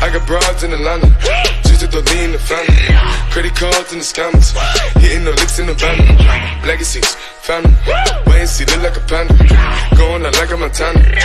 I got broads in Atlanta, just to the lean the family. Credit cards in the scammers, hitting the licks in the van. Legacies, family, wait and see, look like a panda. Going out like a Montana.